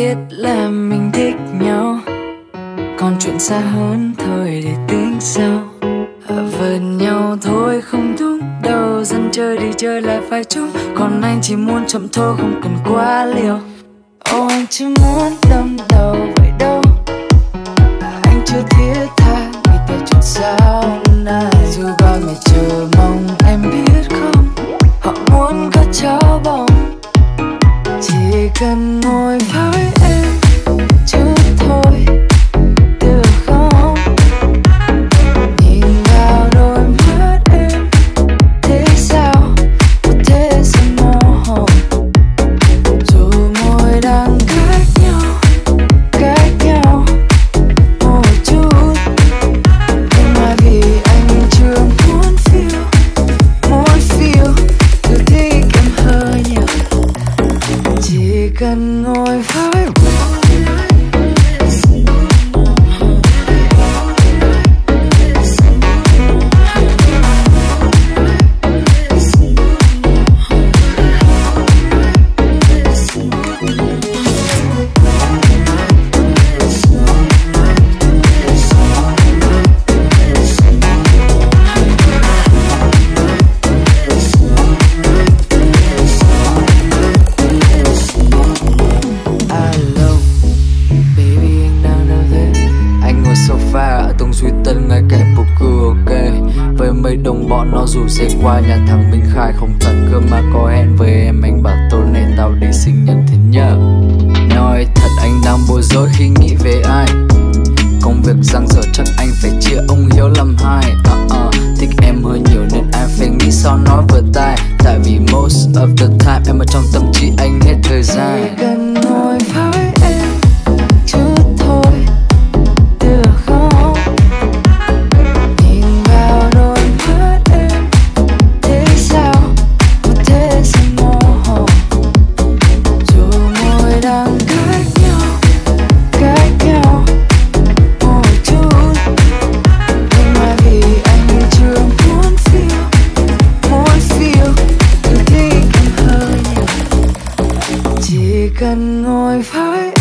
biết là mình thích nhau. Còn chuyện xa hơn thôi để tính sau. Vần nhau thôi, không đúng đâu dân chơi đi chơi lại phải chung. Còn anh chỉ muốn chậm thôi, không cần quá liều. Ô anh chỉ muốn đâm đầu vậy đâu. Anh chưa thiết tha vì tới chuyện sau này. Dù bao ngày chờ mong, em biết không? Họ muốn có cháu bóng chỉ cần ngồi ngồi bọn nó rủ xe qua nhà thằng Minh Khai Không thật cơ mà có hẹn với em, Anh bảo tối nay tao đi sinh nhật thế nhờ Nói thật anh đang bối rối khi nghĩ về ai. Công việc giang dở chắc anh phải chia ông hiếu làm hai. Uh -uh. Thích em hơi nhiều nên anh phải nghĩ sao nói vừa tai. Tại vì most of the time em ở trong tâm trí anh hết thời gian. Cần I.